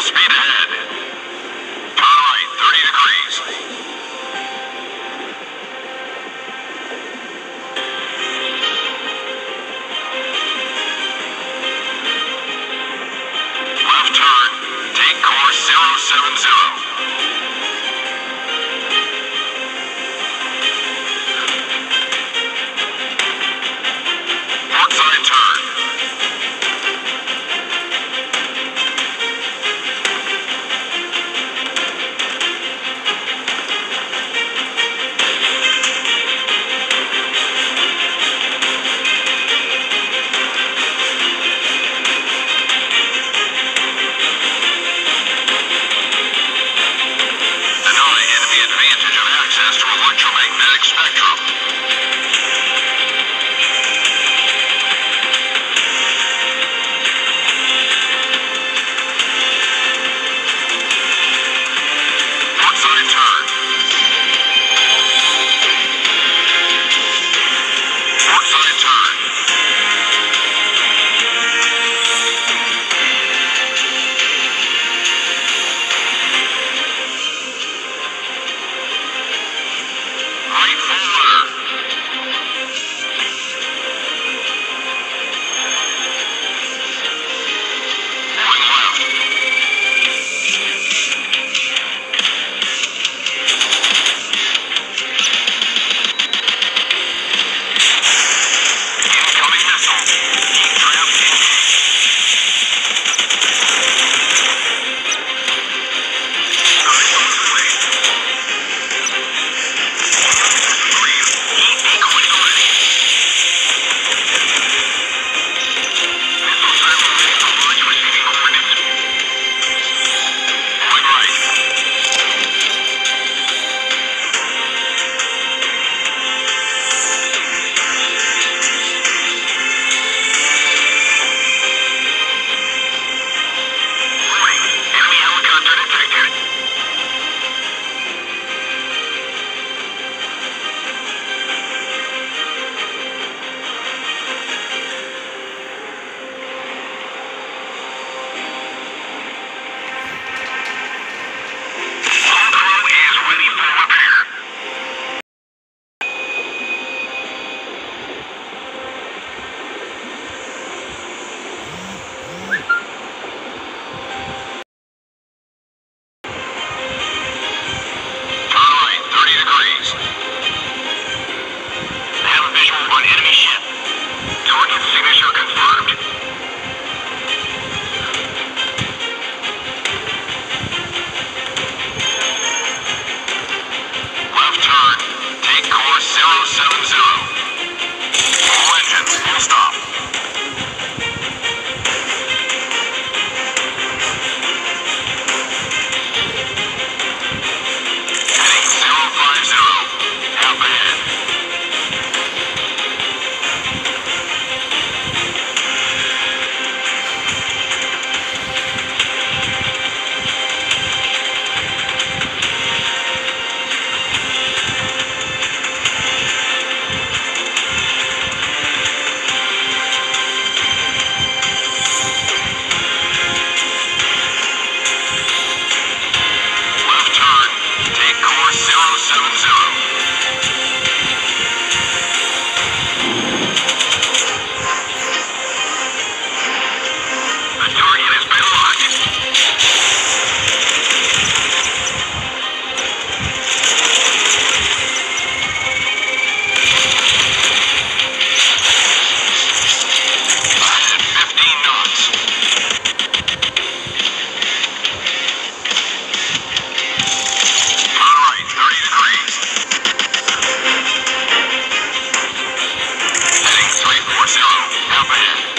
Speed ahead. Turn right, 30 degrees. Left turn, take course 070. 印を zero, half.